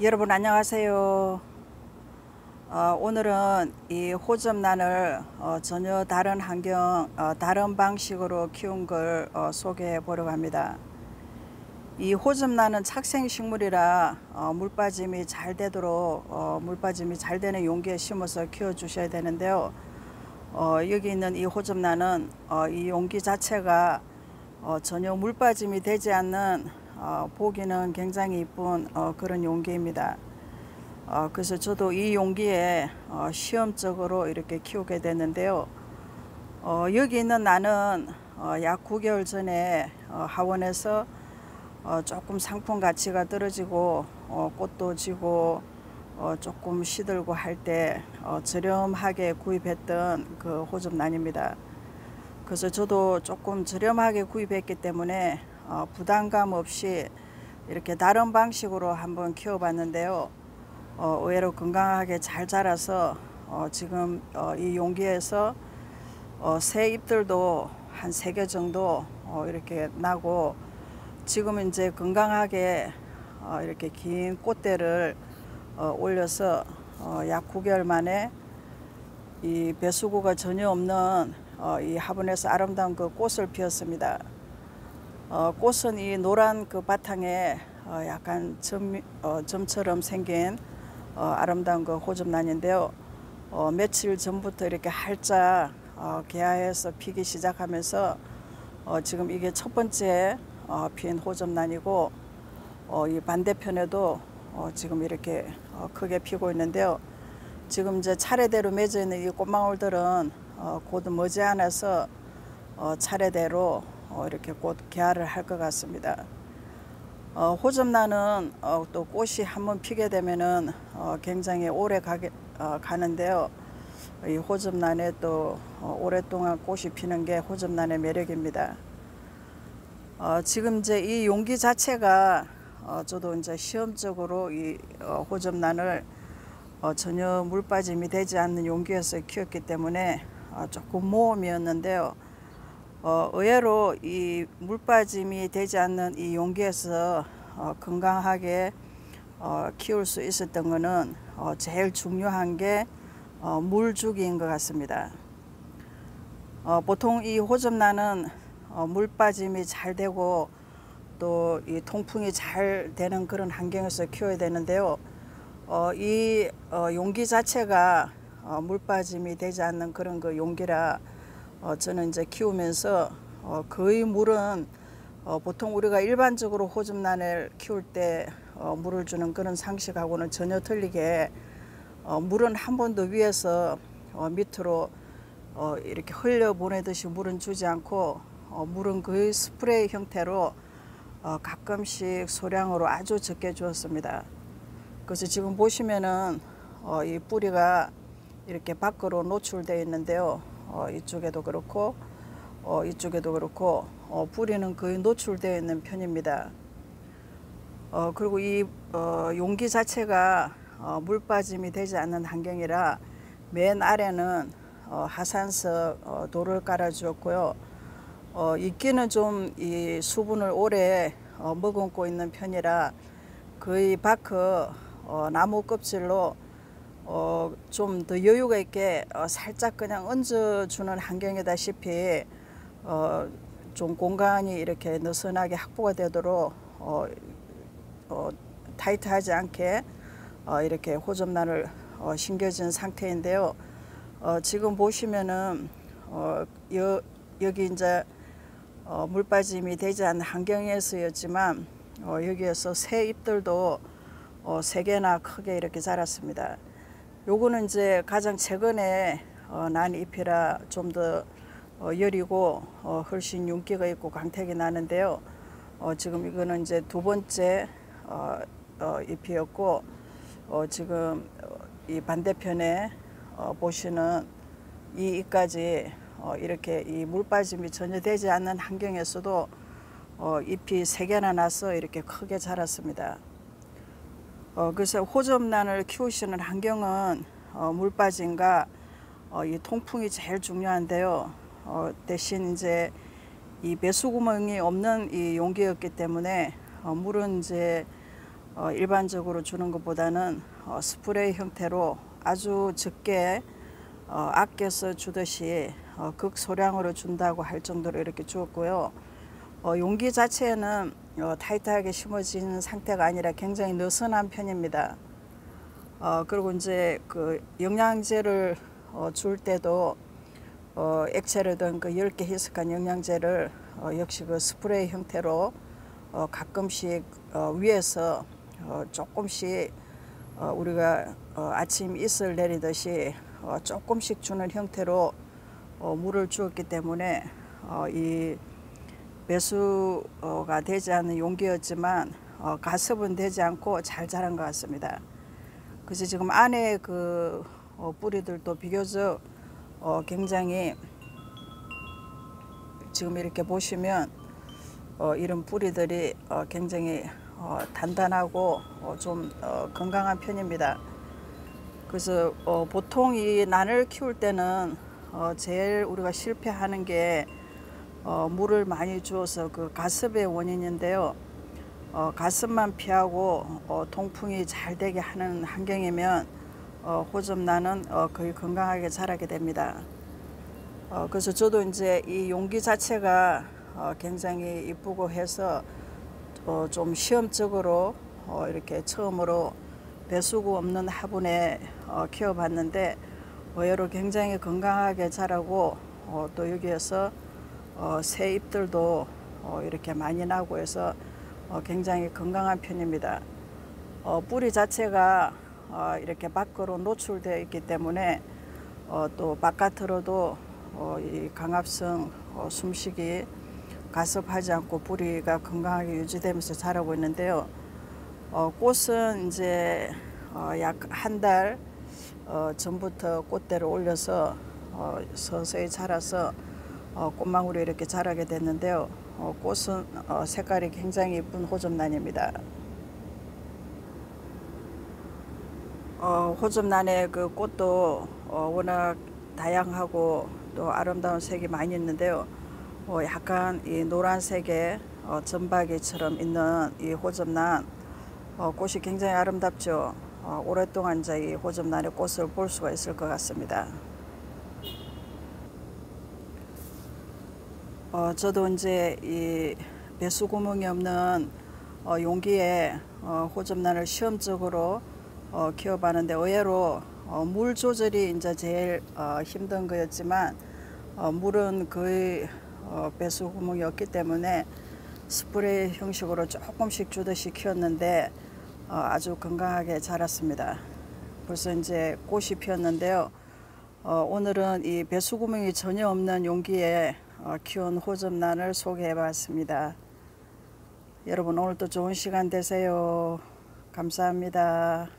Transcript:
여러분 안녕하세요. 어, 오늘은 이 호접란을 어, 전혀 다른 환경, 어, 다른 방식으로 키운 걸 어, 소개해 보려고 합니다. 이 호접란은 착생식물이라 어, 물빠짐이 잘 되도록 어, 물빠짐이 잘 되는 용기에 심어서 키워 주셔야 되는데요. 어, 여기 있는 이 호접란은 어, 이 용기 자체가 어, 전혀 물빠짐이 되지 않는 어, 보기는 굉장히 이쁜 어, 그런 용기입니다. 어, 그래서 저도 이 용기에 어, 시험적으로 이렇게 키우게 됐는데요. 어, 여기 있는 나는 어, 약 9개월 전에 어, 하원에서 어, 조금 상품 가치가 떨어지고 어, 꽃도 지고 어, 조금 시들고 할때 어, 저렴하게 구입했던 그 호접란입니다. 그래서 저도 조금 저렴하게 구입했기 때문에 어, 부담감 없이 이렇게 다른 방식으로 한번 키워봤는데요. 어, 의외로 건강하게 잘 자라서 어, 지금 어, 이 용기에서 어, 새 잎들도 한 세 개 정도 어, 이렇게 나고 지금 이제 건강하게 어, 이렇게 긴 꽃대를 어, 올려서 어, 약 9개월 만에 이 배수구가 전혀 없는 어, 이 화분에서 아름다운 그 꽃을 피웠습니다. 어, 꽃은 이 노란 그 바탕에 어, 약간 점, 어, 점처럼 생긴 어, 아름다운 그 호접란인데요. 어, 며칠 전부터 이렇게 활짝 어, 개화해서 피기 시작하면서 어, 지금 이게 첫 번째 어, 핀 호접란이고 어, 이 반대편에도 어, 지금 이렇게 어, 크게 피고 있는데요. 지금 이제 차례대로 맺어 있는 이 꽃망울들은 어, 곧 머지않아서 어, 차례대로 어, 이렇게 곧 개화를 할 것 같습니다. 어, 호접란은 어, 또 꽃이 한번 피게 되면은 어, 굉장히 오래 가게, 어, 가는데요. 이 호접란에 또 어, 오랫동안 꽃이 피는 게 호접란의 매력입니다. 어, 지금 이제 이 용기 자체가 어, 저도 이제 시험적으로 이 어, 호접란을 어, 전혀 물 빠짐이 되지 않는 용기에서 키웠기 때문에 어, 조금 모험이었는데요. 어, 의외로 이 물빠짐이 되지 않는 이 용기에서 어, 건강하게 어, 키울 수 있었던 것은 어, 제일 중요한 게 어, 물주기인 것 같습니다. 어, 보통 이 호접란은 어, 물빠짐이 잘 되고 또 이 통풍이 잘 되는 그런 환경에서 키워야 되는데요. 어, 이 어, 용기 자체가 어, 물빠짐이 되지 않는 그런 그 용기라 어, 저는 이제 키우면서 어, 거의 물은 어, 보통 우리가 일반적으로 호접란을 키울 때 어, 물을 주는 그런 상식하고는 전혀 틀리게 어, 물은 한 번도 위에서 어, 밑으로 어, 이렇게 흘려 보내듯이 물은 주지 않고 어, 물은 거의 스프레이 형태로 어, 가끔씩 소량으로 아주 적게 주었습니다. 그래서 지금 보시면은 어, 이 뿌리가 이렇게 밖으로 노출되어 있는데요. 어, 이쪽에도 그렇고 어, 이쪽에도 그렇고 어, 뿌리는 거의 노출되어 있는 편입니다. 어, 그리고 이 어, 용기 자체가 어, 물 빠짐이 되지 않는 환경이라 맨 아래는 어, 하산석 어, 돌을 깔아 주었고요. 어, 이끼는 좀 이 수분을 오래 어, 머금고 있는 편이라 거의 바크 어, 나무 껍질로 어, 좀 더 여유가 있게 어, 살짝 그냥 얹어주는 환경이다시피 어, 좀 공간이 이렇게 느슨하게 확보가 되도록 어, 어, 타이트하지 않게 어, 이렇게 호접란을 어, 심겨진 상태인데요. 어, 지금 보시면은 어, 여, 여기 이제 어, 물 빠짐이 되지 않는 환경에서였지만 어, 여기에서 새 잎들도 어, 세 개나 크게 이렇게 자랐습니다. 요거는 이제 가장 최근에 어, 난 잎이라 좀 더 어, 여리고 어, 훨씬 윤기가 있고 광택이 나는데요. 어, 지금 이거는 이제 두 번째 어, 어, 잎이었고 어, 지금 어, 이 반대편에 어, 보시는 이 잎까지 어, 이렇게 이 물 빠짐이 전혀 되지 않는 환경에서도 어, 잎이 세 개나 나서 이렇게 크게 자랐습니다. 어, 그래서 호접란을 키우시는 환경은 어, 물빠짐과 어, 이 통풍이 제일 중요한데요. 어, 대신 이제 이 배수구멍이 없는 이 용기였기 때문에 어, 물은 이제 어, 일반적으로 주는 것보다는 어, 스프레이 형태로 아주 적게 어, 아껴서 주듯이 어, 극소량으로 준다고 할 정도로 이렇게 주었고요. 어, 용기 자체는 어, 타이트하게 심어진 상태가 아니라 굉장히 느슨한 편입니다. 어, 그리고 이제 그 영양제를 어, 줄 때도 어, 액체로든 그 10개 희석한 영양제를 어, 역시 그 스프레이 형태로 어, 가끔씩 어, 위에서 어, 조금씩 어, 우리가 어, 아침 이슬 내리듯이 어, 조금씩 주는 형태로 어, 물을 주었기 때문에 어, 이 매수가 되지 않는 용기였지만 어, 가습은 되지 않고 잘 자란 것 같습니다. 그래서 지금 안에 그 어, 뿌리들도 비교적 어, 굉장히 지금 이렇게 보시면 어, 이런 뿌리들이 어, 굉장히 어, 단단하고 어, 좀 어, 건강한 편입니다. 그래서 어, 보통 이 난을 키울 때는 어, 제일 우리가 실패하는 게 어, 물을 많이 주어서 그 가습의 원인인데요. 어, 가습만 피하고 어, 통풍이 잘 되게 하는 환경이면 어, 호접란은 어, 거의 건강하게 자라게 됩니다. 어, 그래서 저도 이제 이 용기 자체가 어, 굉장히 이쁘고 해서 어, 좀 시험적으로 어, 이렇게 처음으로 배수구 없는 화분에 어, 키워봤는데 의외로 굉장히 건강하게 자라고 어, 또 여기에서 어, 새 잎들도 어, 이렇게 많이 나고 해서 어, 굉장히 건강한 편입니다. 어, 뿌리 자체가 어, 이렇게 밖으로 노출되어 있기 때문에 어, 또 바깥으로도 어, 이 강압성 어, 숨쉬기 가습하지 않고 뿌리가 건강하게 유지되면서 자라고 있는데요. 어, 꽃은 이제 어, 약한달 어, 전부터 꽃대를 올려서 어, 서서히 자라서 어, 꽃망울이 이렇게 자라게 됐는데요. 어, 꽃은 어, 색깔이 굉장히 예쁜 호접란입니다. 어, 호접란의 그 꽃도 어, 워낙 다양하고 또 아름다운 색이 많이 있는데요. 어, 약간 이 노란색의 어, 점박이처럼 있는 이 호접란 어, 꽃이 굉장히 아름답죠. 어, 오랫동안 이제 이 호접란의 꽃을 볼 수가 있을 것 같습니다. 어, 저도 이제 이 배수 구멍이 없는 어, 용기에 어, 호접란을 시험적으로 어, 키워봤는데 의외로 어, 물 조절이 이제 제일 어, 힘든 거였지만 어, 물은 거의 어, 배수 구멍이 없기 때문에 스프레이 형식으로 조금씩 주듯이 키웠는데 어, 아주 건강하게 자랐습니다. 벌써 이제 꽃이 피었는데요. 어, 오늘은 이 배수 구멍이 전혀 없는 용기에 어, 키운 호접란을 소개해 봤습니다. 여러분 오늘도 좋은 시간 되세요. 감사합니다.